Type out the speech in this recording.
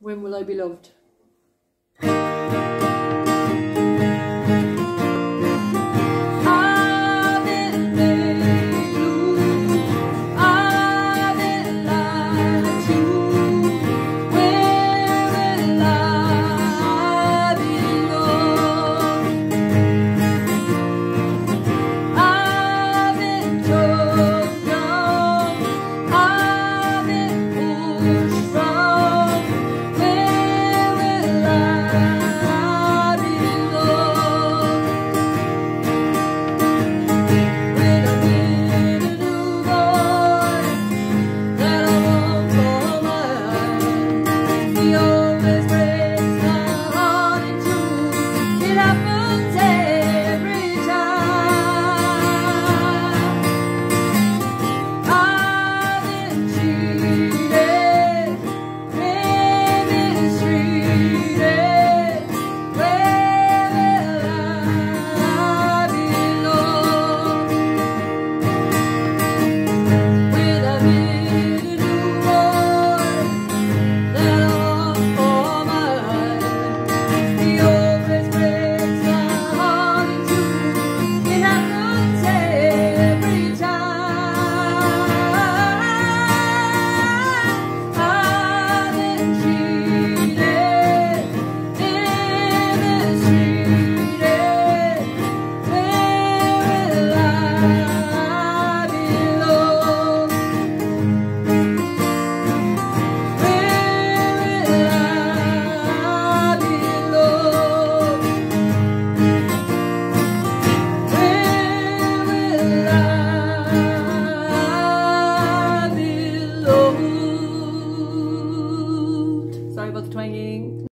When will I be loved? twenty